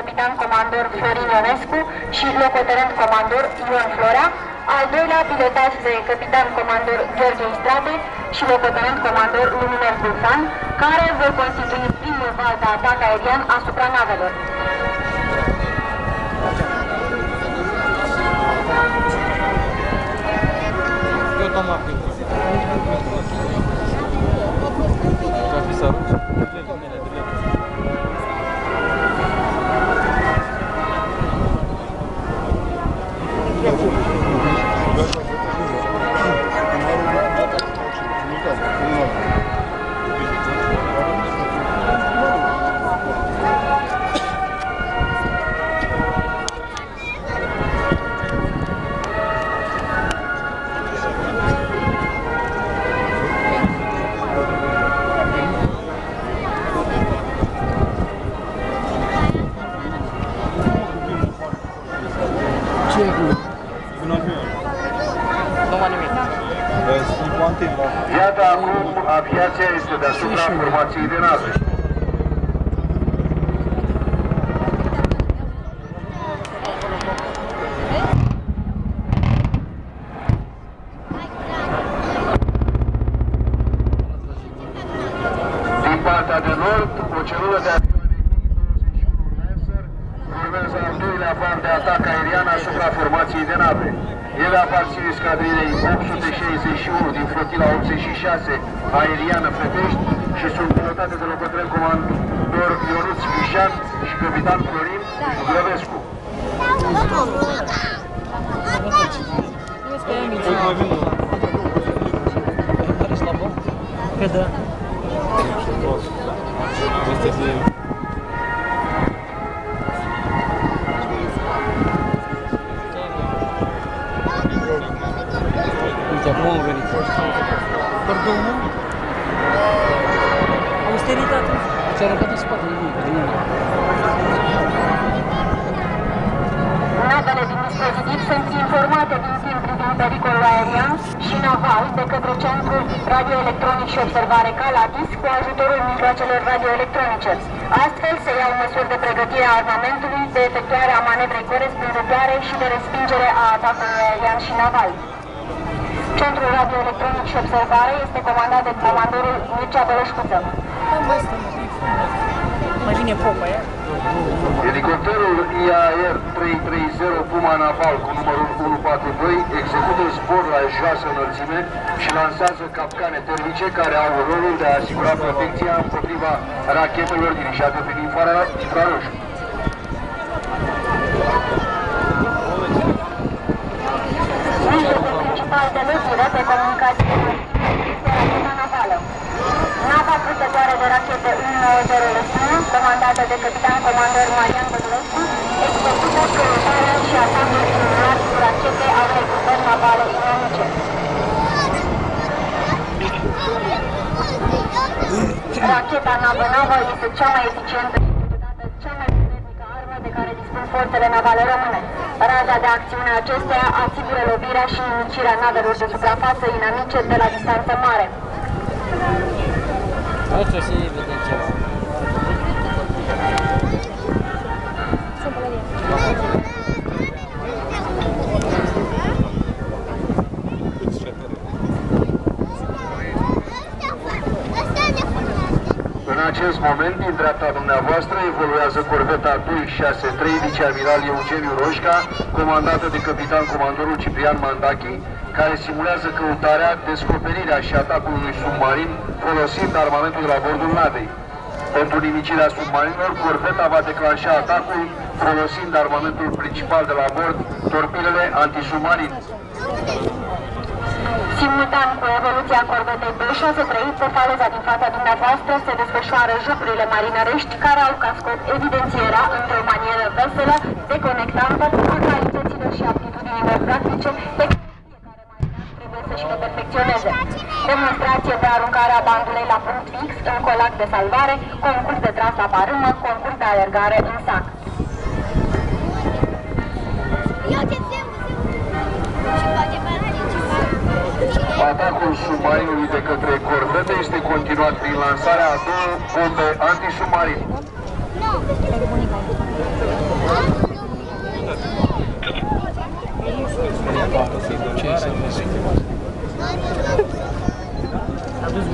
capitan comandor Florin Ionescu și locotenent comandor Ion Florea, al doilea pilotat de capitan comandor George Istrate și locotenent comandor Luminel Bulfan, care vor constitui primul val de atac aerian asupra navelor. Eu Iată acum aviația este deasupra formației de nave. Din partea de nord, o celulă de avioane Mi-21 Lancer urmează al doilea val de atac aerian asupra formației de nave. Ele aparțin escadrilei 861 din flotila 86 aeriană Fetești și sunt pilotate de locotenent comandor Ionuț Vișan și capitan Florin Grăvescu. Uite, mai vin la... Care slabă? Că da. Este de... Uite, acum am venit. Pardon, nu? Austeritate. Ți-a arătat în spate, nu, de mine. Navele din dispozitiv sunt informate din timp privind pericolul aerian și naval de către Centrul Radioelectronic și Observare Calatis cu ajutorul mijloacelor radioelectronice. Astfel se iau măsuri de pregătire a armamentului, de efectuare a manevrei corespunzătoare și de respingere a atacului aerian și naval. Centrul Radioelectronic și Observare este comandat de comandorul Mircea Bălășcuță. Mai vine popa, ia? Elicopterul IAR 330 Puma Naval cu numărul 142 execută zbor la joasă înălțime și lansează capcane termice care au rolul de a asigura protecția împotriva rachetelor dirijate prin infra- infraroșu. Mijlocul principal de lăsire pe comunicație este racheta navală. Nava purtătoare de rachete 190 comandată de capitan comandor Marian Bădulescu, execută căutarea și atacul lunar cu rachete ale grupări navale inamice. Racheta navă-navă este cea mai eficientă și totodată cea mai puternică armă de care dispun forțele navale române. Raza de acțiune a acesteia asigură lovirea și inicirea navelor de suprafață inamice de la distanță mare. Asta se vede ceva. Acest moment, din dreapta dumneavoastră, evoluează corveta 263 viceamiral Eugeniu Roșca, comandată de capitan comandorul Ciprian Mandachi, care simulează căutarea, descoperirea și atacul unui submarin folosind armamentul de la bordul navei. Pentru nimicirea submarinilor, corveta va declanșa atacul folosind armamentul principal de la bord, torpilele antisubmarin. Cu evoluția corvetei 263, pe faleza din fața dumneavoastră se desfășoară jocurile marinărești care au ca scop evidențierea într-o manieră veselă, deconectantă, a calităților și aptitudinilor practice pe care fiecare marinar trebuie să-și le perfecționeze. Demonstrație de aruncare a bandulei la punct fix în colac de salvare, concurs de tras la parâmă, concurs de alergare în sac. Eu te filmo, și poate face ceva. Atacul submarinului de către corvete este continuat prin lansarea a două bombe antisubmarine. Nu.